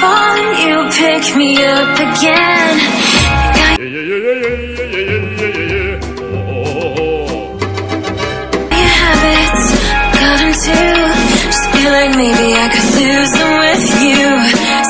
falling, you pick me up again. Your habits got him too. Just like maybe I could lose them with you.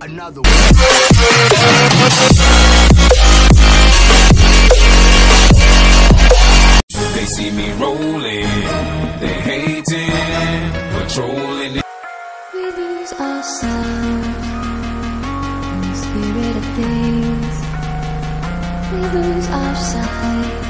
another one. They see me rolling, they hating, patrolling. We lose ourselves in the spirit of things. We lose our sight.